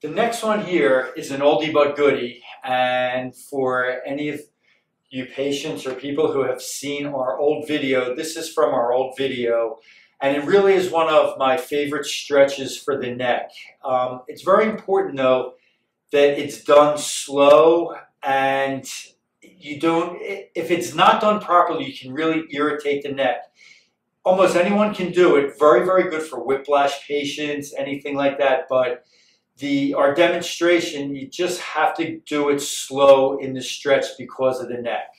The next one here is an oldie but goodie, and for any of you patients or people who have seen our old video, this is from our old video, and it really is one of my favorite stretches for the neck. Um, it's very important though that it's done slow and you don't, if it's not done properly, you can really irritate the neck. Almost anyone can do it. Very, very good for whiplash patients, anything like that. But the our demonstration, you just have to do it slow in the stretch because of the neck.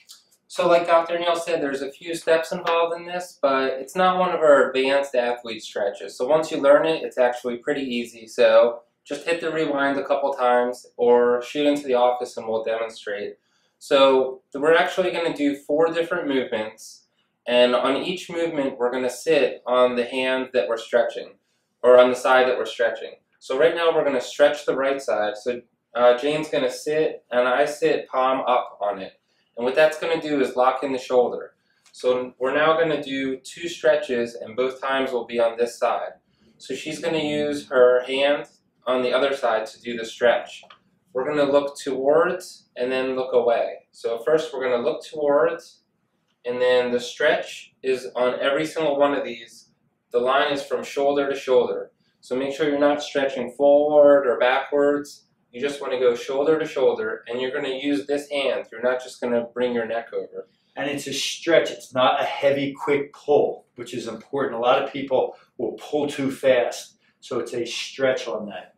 So like Dr. Neal said, there's a few steps involved in this, but it's not one of our advanced athlete stretches. So once you learn it, it's actually pretty easy. So just hit the rewind a couple times or shoot into the office and we'll demonstrate. So we're actually going to do four different movements and on each movement we're going to sit on the hand that we're stretching or on the side that we're stretching. So right now we're going to stretch the right side. So uh, Jane's going to sit and I sit palm up on it. And what that's going to do is lock in the shoulder. So we're now going to do two stretches and both times will be on this side. So she's going to use her hand on the other side to do the stretch. We're going to look towards and then look away. So first we're going to look towards and then the stretch is on every single one of these. The line is from shoulder to shoulder. So make sure you're not stretching forward or backwards. You just want to go shoulder to shoulder, and you're going to use this hand. You're not just going to bring your neck over. And it's a stretch. It's not a heavy, quick pull, which is important. A lot of people will pull too fast. So it's a stretch on that.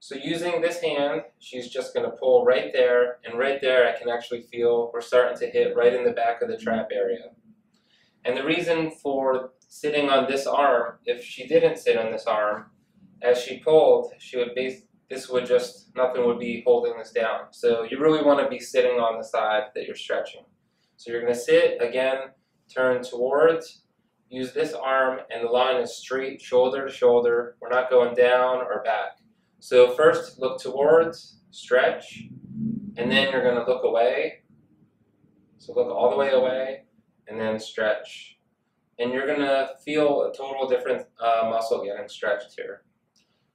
So using this hand, she's just going to pull right there, and right there I can actually feel we're starting to hit right in the back of the trap area. And the reason for sitting on this arm, if she didn't sit on this arm, as she pulled, she would base, this would just, nothing would be holding this down. So you really want to be sitting on the side that you're stretching. So you're going to sit, again, turn towards, use this arm, and the line is straight, shoulder to shoulder. We're not going down or back. So first, look towards, stretch, and then you're going to look away. So look all the way away, and then stretch. And you're going to feel a total different uh, muscle getting stretched here.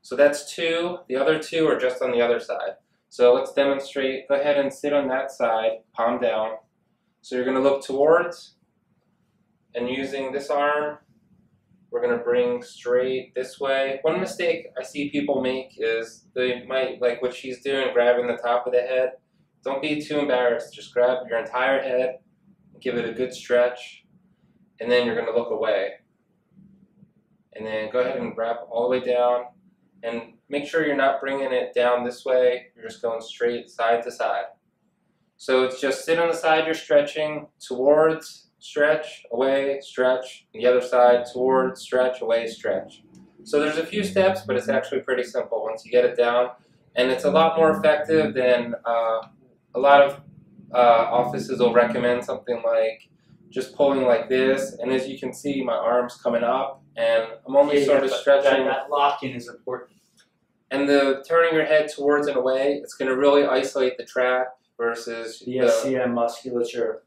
So that's two. The other two are just on the other side. So let's demonstrate. Go ahead and sit on that side, palm down. So you're going to look towards, and using this arm, we're going to bring straight this way. One mistake I see people make is they might, like what she's doing, grabbing the top of the head. Don't be too embarrassed. Just grab your entire head, give it a good stretch, and then you're going to look away. And then go ahead and wrap all the way down, and make sure you're not bringing it down this way. You're just going straight side to side. So it's just sit on the side you're stretching towards, stretch, away, stretch, the other side, towards, stretch, away, stretch. So there's a few steps, but it's actually pretty simple once you get it down. And it's a lot more effective than uh, a lot of uh, offices will recommend something like just pulling like this. And as you can see, my arm's coming up and I'm only Yeah, sort of stretching. That, that lock-in is important. And the turning your head towards and away, it's going to really isolate the trap versus The SCM musculature.